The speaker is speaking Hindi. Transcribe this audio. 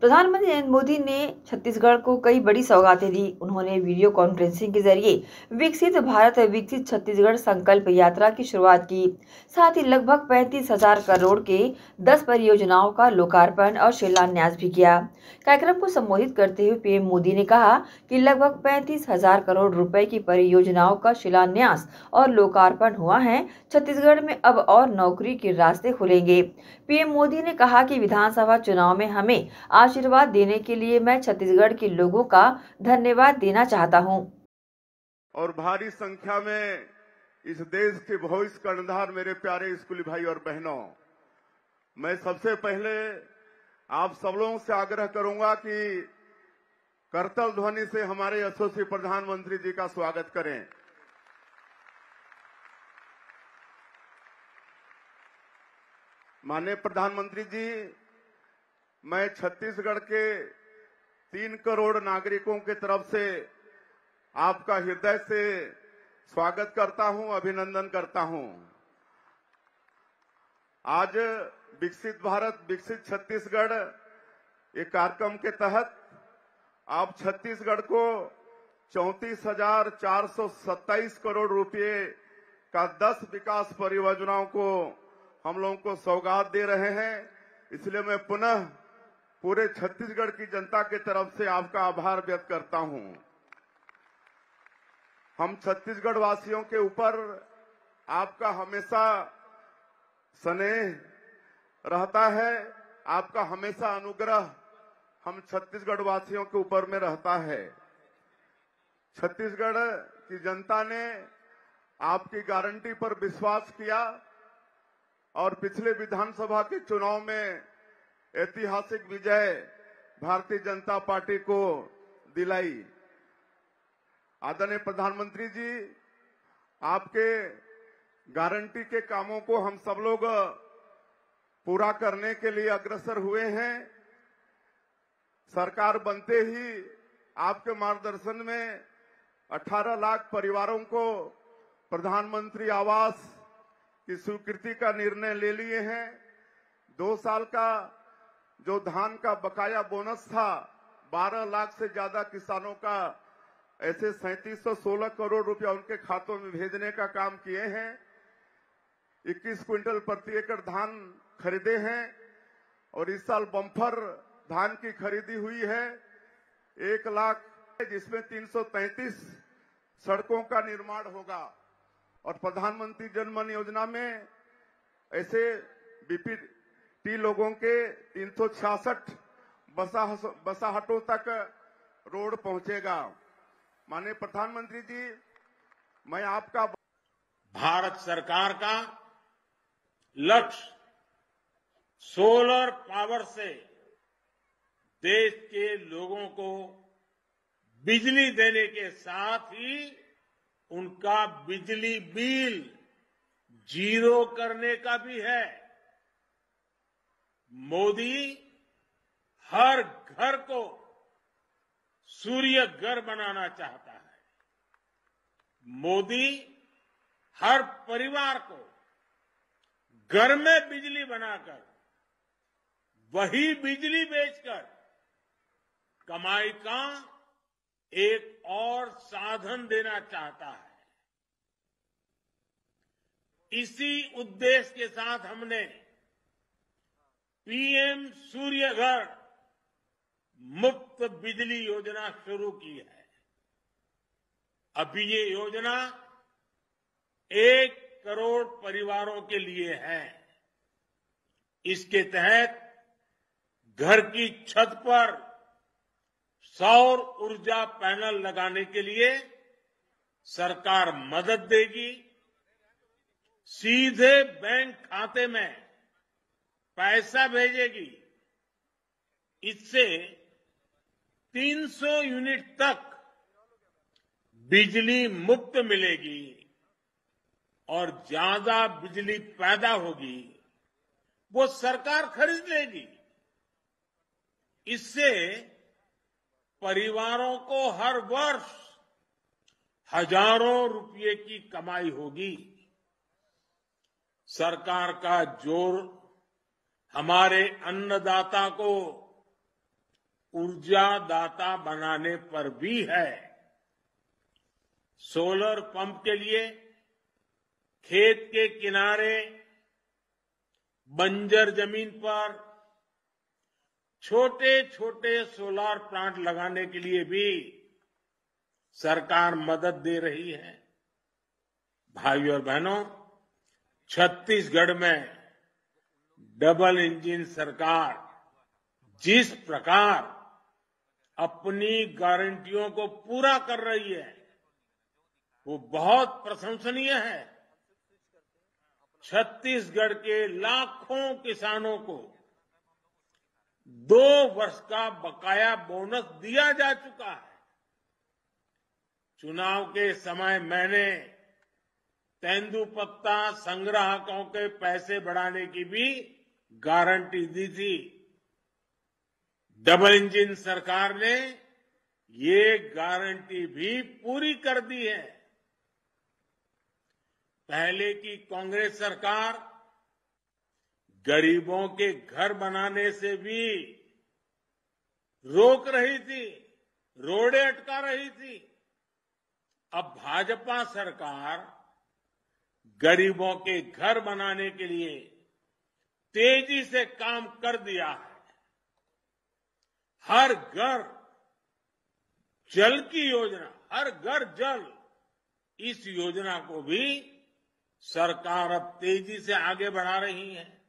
प्रधानमंत्री नरेंद्र मोदी ने छत्तीसगढ़ को कई बड़ी सौगातें दी। उन्होंने वीडियो कॉन्फ्रेंसिंग के ज़रिए विकसित भारत, विकसित छत्तीसगढ़ संकल्प यात्रा की शुरुआत की। साथ ही लगभग पैंतीस हज़ार करोड़ के 10 परियोजनाओं का लोकार्पण और शिलान्यास भी किया। कार्यक्रम को संबोधित करते हुए पीएम मोदी ने कहा कि लगभग पैंतीस हज़ार करोड़ रुपए की परियोजनाओं का शिलान्यास और लोकार्पण हुआ है। छत्तीसगढ़ में अब और नौकरी के रास्ते खुलेंगे। पीएम मोदी ने कहा कि विधानसभा चुनाव में हमें आशीर्वाद देने के लिए मैं छत्तीसगढ़ के लोगों का धन्यवाद देना चाहता हूँ। और भारी संख्या में इस देश के भविष्य कर्णधार मेरे प्यारे स्कूली भाई और बहनों, मैं सबसे पहले आप सब लोगों से आग्रह करूँगा कि करतल ध्वनि से हमारे यशस्वी प्रधानमंत्री जी का स्वागत करें माननीय प्रधानमंत्री जी मैं छत्तीसगढ़ के तीन करोड़ नागरिकों की तरफ़ से आपका हृदय से स्वागत करता हूँ, अभिनंदन करता हूँ। आज विकसित भारत, विकसित छत्तीसगढ़ एक कार्यक्रम के तहत आप छत्तीसगढ़ को चौतीस हज़ार चार सौ सत्ताईस करोड़ रुपए का दस विकास परियोजनाओं को हम लोगों को सौगात दे रहे हैं। इसलिए मैं पुनः पूरे छत्तीसगढ़ की जनता की तरफ़ से आपका आभार व्यक्त करता हूँ। हम छत्तीसगढ़ वासियों के ऊपर आपका हमेशा स्नेह रहता है, आपका हमेशा अनुग्रह हम छत्तीसगढ़ वासियों के ऊपर में रहता है। छत्तीसगढ़ की जनता ने आपकी गारंटी पर विश्वास किया और पिछले विधानसभा के चुनाव में ऐतिहासिक विजय भारतीय जनता पार्टी को दिलाई। आदरणीय प्रधानमंत्री जी, आपके गारंटी के कामों को हम सब लोग पूरा करने के लिए अग्रसर हुए हैं। सरकार बनते ही आपके मार्गदर्शन में 18 लाख परिवारों को प्रधानमंत्री आवास की स्वीकृति का निर्णय ले लिए हैं। दो साल का जो धान का बकाया बोनस था 12 लाख से ज़्यादा किसानों का, ऐसे सैंतीस करोड़ रुपया उनके खातों में भेजने का काम किए हैं। 21 क्विंटल प्रति एकड़ धान खरीदे हैं और इस साल बम्फर धान की खरीदी हुई है। एक लाख, जिसमें 333 सड़कों का निर्माण होगा। और प्रधानमंत्री जनमन योजना में ऐसे बीपीटी लोगों के तीन बसा बसाहटों तक रोड पहुंचेगा। माननीय प्रधानमंत्री जी, मैं आपका भारत सरकार का लक्ष्य सोलर पावर से देश के लोगों को बिजली देने के साथ ही उनका बिजली बिल ज़ीरो करने का भी है। मोदी हर घर को सूर्य घर बनाना चाहता है। मोदी हर परिवार को घर में बिजली बनाकर, वही बिजली बेचकर कमाई का एक और साधन देना चाहता है। इसी उद्देश्य के साथ हमने पीएम सूर्य घर मुफ़्त बिजली योजना शुरू की है। अभी ये योजना एक करोड़ परिवारों के लिए है। इसके तहत घर की छत पर सौर ऊर्जा पैनल लगाने के लिए सरकार मदद देगी। सीधे बैंक खाते में पैसा भेजेगी। इससे 300 यूनिट तक बिजली मुफ़्त मिलेगी और ज़्यादा बिजली पैदा होगी। वो सरकार खरीद लेगी। इससे परिवारों को हर वर्ष हज़ारों रुपये की कमाई होगी। सरकार का ज़ोर हमारे अन्नदाता को ऊर्जा दाता बनाने पर भी है। सोलर पंप के लिए खेत के किनारे बंजर ज़मीन पर छोटे छोटे सोलर प्लांट लगाने के लिए भी सरकार मदद दे रही है। भाइयों और बहनों, छत्तीसगढ़ में डबल इंजन सरकार जिस प्रकार अपनी गारंटियों को पूरा कर रही है, वो बहुत प्रशंसनीय है। छत्तीसगढ़ के लाखों किसानों को दो वर्ष का बकाया बोनस दिया जा चुका है। चुनाव के समय मैंने तेंदुपत्ता संग्राहकों के पैसे बढ़ाने की भी गारंटी दी थी। डबल इंजन सरकार ने ये गारंटी भी पूरी कर दी है। पहले की कांग्रेस सरकार गरीबों के घर बनाने से भी रोक रही थी, रोड़े अटका रही थी। अब भाजपा सरकार गरीबों के घर बनाने के लिए तेज़ी से काम कर दिया है। हर घर जल की योजना, हर घर जल, इस योजना को भी सरकार अब तेज़ी से आगे बढ़ा रही है।